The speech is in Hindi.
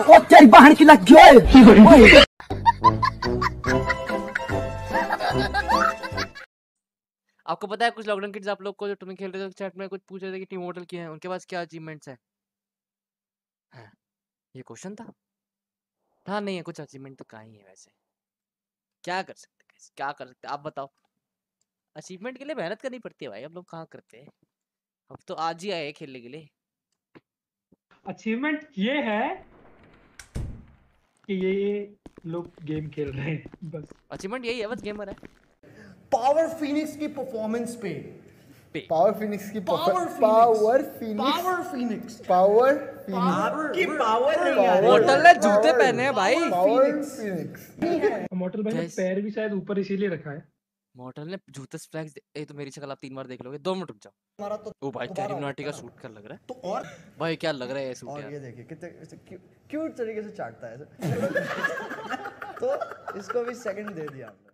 तेरी बहन की लग गई। आपको पता है कुछ लॉकडाउन किड्स आप लोग को जो तुम्हें खेल रहे थे चैट में कुछ पूछ रहे थे कि टीम मॉडल किए हैं उनके पास क्या अचीवमेंट्स है? हाँ, ये क्वेश्चन था? हाँ नहीं है कुछ अचीवमेंट तो कहाँ ही है वैसे। क्या कर सकते हैं क्या कर सकते हैं आप बताओ। अचीवमेंट के लिए मेहनत करनी पड़ती है भाई हम लोग कहाँ करते हैं? अब तो आज ही आए हैं खेलने के लिए। अचीवमेंट ये है कि ये लोग गेम खेल रहे हैं बस। अचीवमेंट यही है बस गेमर है। पावर फिनिक्स की परफॉर्मेंस पे। पावर फिनिक्स की power power phoenix power phoenix power की पावर नहीं आ रही होटल ने जूते पहने हैं भाई। पावर फिनिक्स मोटल भाई ने पैर भी शायद ऊपर इसीलिए रखा है। मॉडल ने जूते फ्लैग्स ये तो मेरी शक्ल आप तीन बार देख लोगे। दो मिनट रुक जाओ। हमारा तो ओ भाई दोबारा नाटी का शूट सूट कर लग रहा है? तो और भाई क्या लग रहा है ये सूट और ये देखिए कितने क्यूट तरीके से चाटता है तो इसको भी सेकंड दे दिया हमने